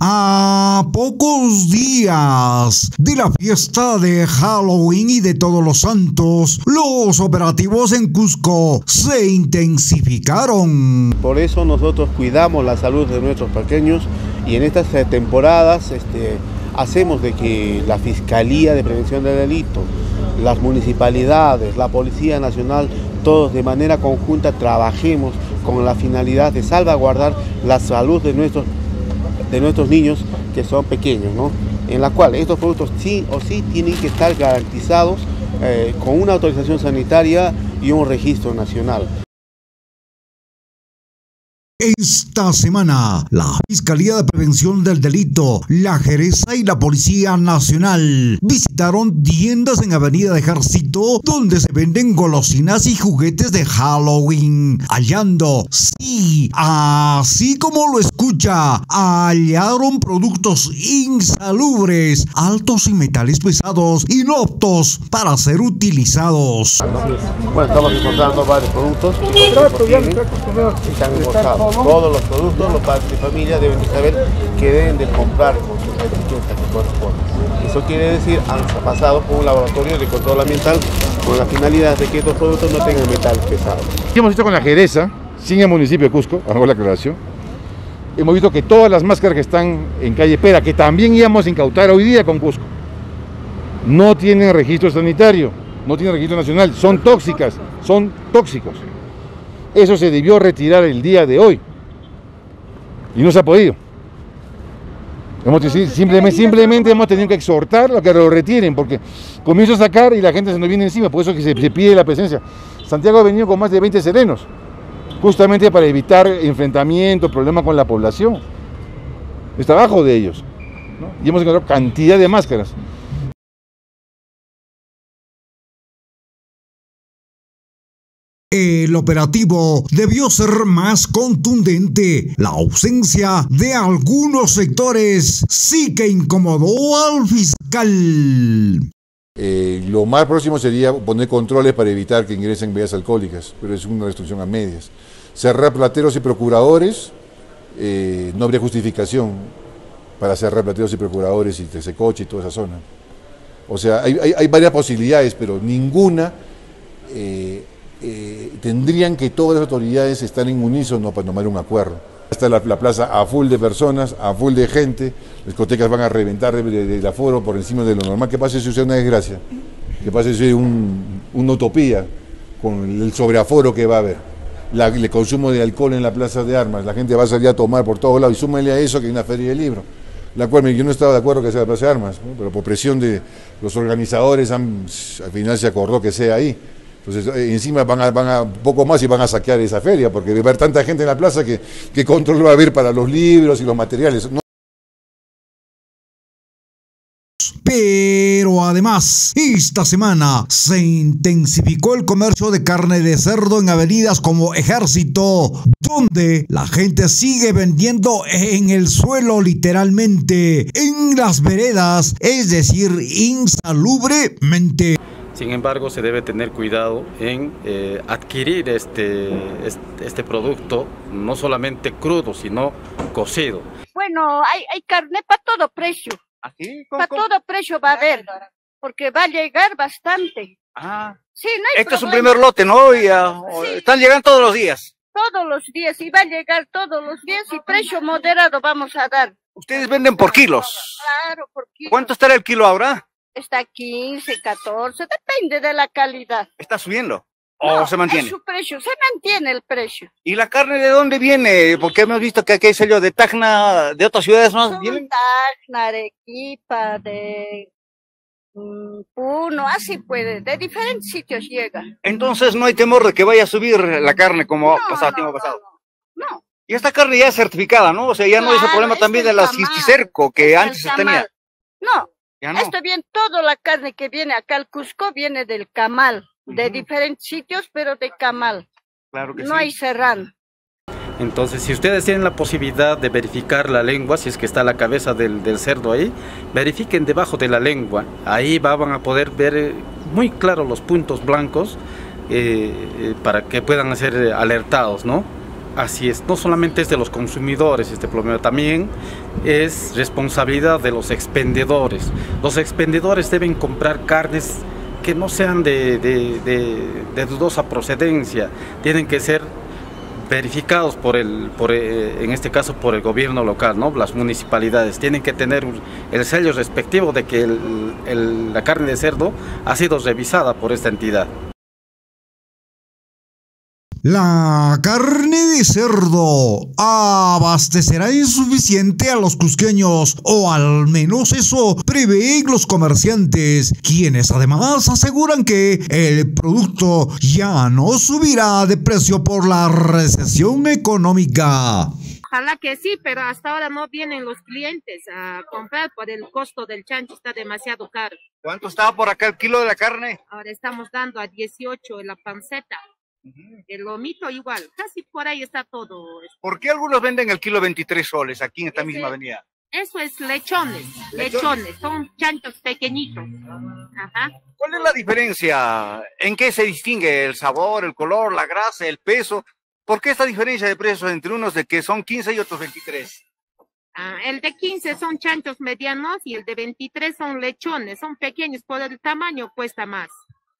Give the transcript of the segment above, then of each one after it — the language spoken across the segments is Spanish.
A pocos días de la fiesta de Halloween y de Todos los Santos, los operativos en Cusco se intensificaron. Por eso nosotros cuidamos la salud de nuestros pequeños y en estas temporadas este, hacemos de que la Fiscalía de Prevención del Delito, las municipalidades, la Policía Nacional, todos de manera conjunta trabajemos con la finalidad de salvaguardar la salud de nuestros de nuestros niños que son pequeños, ¿no? en la cual estos productos sí o sí tienen que estar garantizados eh, con una autorización sanitaria y un registro nacional. Esta semana, la Fiscalía de Prevención del Delito, la Jereza y la Policía Nacional visitaron tiendas en Avenida de Ejército donde se venden golosinas y juguetes de Halloween, hallando, sí, así como lo escucha, hallaron productos insalubres, altos y metales pesados y no aptos para ser utilizados. Bueno, estamos encontrando varios productos todos los productos, los padres de familia deben saber que deben de comprar con sus etiquetas que corresponden. Eso quiere decir, han pasado por un laboratorio de control ambiental con la finalidad de que estos productos no tengan metal pesado. Hemos visto con la Jereza, sin el municipio de Cusco, hago la aclaración, hemos visto que todas las máscaras que están en calle Pera, que también íbamos a incautar hoy día con Cusco, no tienen registro sanitario, no tienen registro nacional, son tóxicas, son tóxicos. Eso se debió retirar el día de hoy. Y no se ha podido. simplemente, simplemente hemos tenido que exhortar a que lo retiren, porque comienza a sacar y la gente se nos viene encima, por eso que se, pide la presencia. Santiago ha venido con más de 20 serenos, justamente para evitar enfrentamientos, problemas con la población. Es trabajo de ellos. Y hemos encontrado cantidad de máscaras. El operativo debió ser más contundente. La ausencia de algunos sectores sí que incomodó al fiscal. Eh, lo más próximo sería poner controles para evitar que ingresen bebidas alcohólicas, pero es una restricción a medias. Cerrar plateros y procuradores, eh, no habría justificación para cerrar plateros y procuradores y Tesecoche y toda esa zona. O sea, hay, varias posibilidades, pero ninguna eh, eh, tendrían que todas las autoridades estar en unísono para tomar un acuerdo. Está la, plaza a full de personas, a full de gente, las discotecas van a reventar del aforo por encima de lo normal. ¿Qué pasa si es una desgracia? ¿Qué pasa si es una utopía con el sobreaforo que va a haber? el consumo de alcohol en la plaza de armas, la gente va a salir a tomar por todos lados y súmale a eso que hay una feria de libros. La cual yo no estaba de acuerdo que sea la plaza de armas, pero por presión de los organizadores al final se acordó que sea ahí. Entonces, eh, encima van a, van poco más y van a saquear esa feria, porque va a haber tanta gente en la plaza que, que control va a haber para los libros y los materiales. Pero además, esta semana se intensificó el comercio de carne de cerdo en avenidas como Ejército, donde la gente sigue vendiendo en el suelo literalmente, en las veredas, es decir, insalubremente. Sin embargo, se debe tener cuidado en eh, adquirir este, este, producto, no solamente crudo, sino cocido. Bueno, hay, hay carne para todo precio. ¿Así? ¿Ah, para todo precio va a haber, porque va a llegar bastante. Ah. Sí, no hay Este es un primer lote, ¿no? Y, Están llegando todos los días. Todos los días, y va a llegar todos los días y precio moderado vamos a dar. Ustedes venden por kilos. Claro, por kilos. ¿Cuánto estará el kilo ahora? Está 15, 14, depende de la calidad. ¿Está subiendo? ¿O se mantiene? su precio, se mantiene el precio. ¿Y la carne de dónde viene? Porque hemos visto que aquí hay sello de Tacna, de otras ciudades más. ¿vienen? Tacna, Arequipa, de mm, Puno, así puede, de diferentes sitios llega. Entonces no hay temor de que vaya a subir la carne como ha pasado tiempo pasado. No, Y esta carne ya es certificada, ¿no? O sea, ya no es el problema también de la cisticerco que antes se tenía. No, esto bien, toda la carne que viene acá al Cusco viene del camal, de diferentes sitios, pero de camal. Claro que no hay serrano. Entonces, si ustedes tienen la posibilidad de verificar la lengua, si es que está la cabeza del, cerdo ahí, verifiquen debajo de la lengua. Ahí van a poder ver eh, muy claro los puntos blancos eh, eh, para que puedan ser alertados, ¿no? Así es, no solamente es de los consumidores este problema, también es responsabilidad de los expendedores. Los expendedores deben comprar carnes que no sean de, dudosa procedencia, tienen que ser verificados por el, por, eh, en este caso por el gobierno local, ¿no? las municipalidades, tienen que tener el sello respectivo de que la carne de cerdo ha sido revisada por esta entidad. La carne de cerdo abastecerá insuficiente a los cusqueños, o al menos eso prevén los comerciantes, quienes además aseguran que el producto ya no subirá de precio por la recesión económica. Ojalá que sí, pero hasta ahora no vienen los clientes a comprar por el costo del chancho, está demasiado caro. ¿Cuánto estaba por acá el kilo de la carne? Ahora estamos dando a 18 en la panceta. El lomito igual, casi por ahí está todo. ¿Por qué algunos venden el kilo 23 soles aquí en esta misma avenida? Eso es lechones, lechones, son chanchos pequeñitos. Ajá. ¿Cuál es la diferencia? ¿En qué se distingue el sabor, el color, la grasa, el peso? ¿Por qué esta diferencia de precios entre unos de que son 15 y otros 23? Ah, el de 15 son chanchos medianos y el de 23 son lechones, son pequeños, por el tamaño cuesta más.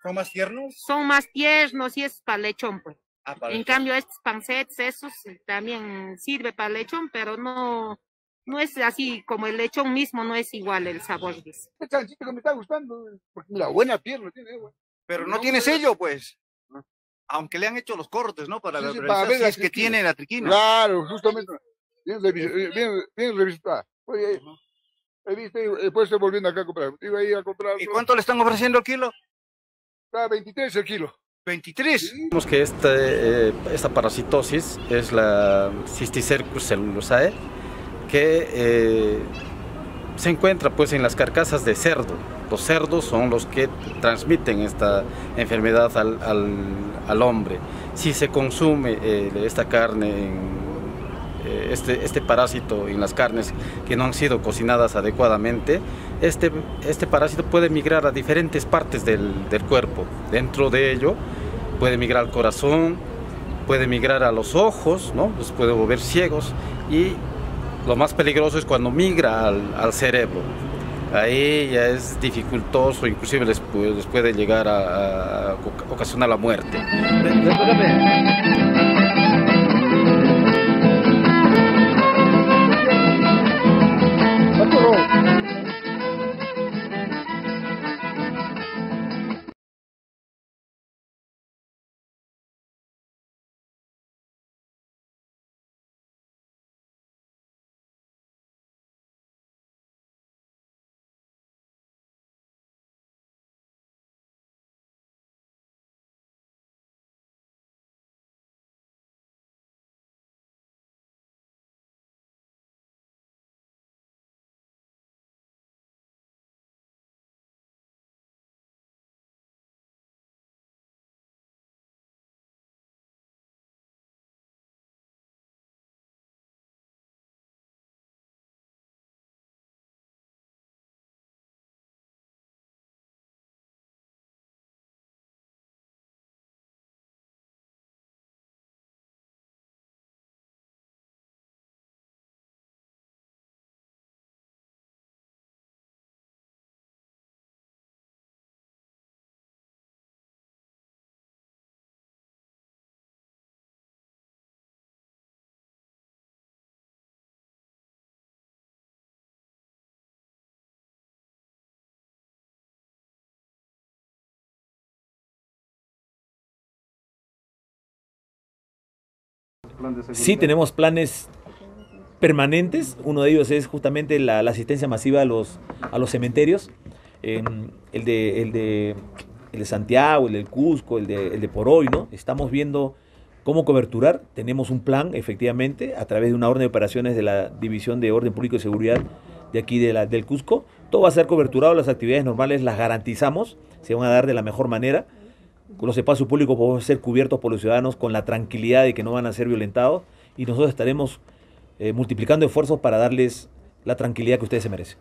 ¿Son más tiernos? Son más tiernos y es para lechón, pues. Ah, en cambio, estos pancets, esos también sirve para lechón, pero no, no es así como el lechón mismo, no es igual el sabor. Este chanchito que me está gustando, porque la buena pierna tiene, güey. Pero no, tiene sello, pues. Aunque le han hecho los cortes, ¿no? Para, ver si es que tiene la triquina. Claro, justamente. Bien, bien, bien revisada. Oye, he visto, después estoy volviendo acá a comprar. Iba a ir a comprar. ¿Y cuánto le están ofreciendo el kilo? Está a 23 el kilo. 23. Vemos que esta, eh, esta parasitosis es la Cysticercus cellulosae, que eh, se encuentra pues en las carcasas de cerdo. Los cerdos son los que transmiten esta enfermedad al, al, al hombre. Si se consume eh, esta carne en eh, este, este parásito en las carnes que no han sido cocinadas adecuadamente, este, este parásito puede migrar a diferentes partes del, cuerpo. Dentro de ello puede migrar al corazón, puede migrar a los ojos, ¿no? los puede volver ciegos y lo más peligroso es cuando migra al, cerebro. Ahí ya es dificultoso, inclusive les, puede llegar a, a ocasionar la muerte. Sí, tenemos planes permanentes. Uno de ellos es justamente la, asistencia masiva a los, a los cementerios. el, de, el, de, el de Santiago, el del Cusco, el de, el de Poroy, ¿no? Estamos viendo cómo coberturar. Tenemos un plan, efectivamente, a través de una orden de operaciones de la División de Orden Público y Seguridad de aquí de la, del Cusco. Todo va a ser coberturado, las actividades normales las garantizamos, se van a dar de la mejor manera los espacios públicos podemos ser cubiertos por los ciudadanos con la tranquilidad de que no van a ser violentados y nosotros estaremos eh, multiplicando esfuerzos para darles la tranquilidad que ustedes se merecen.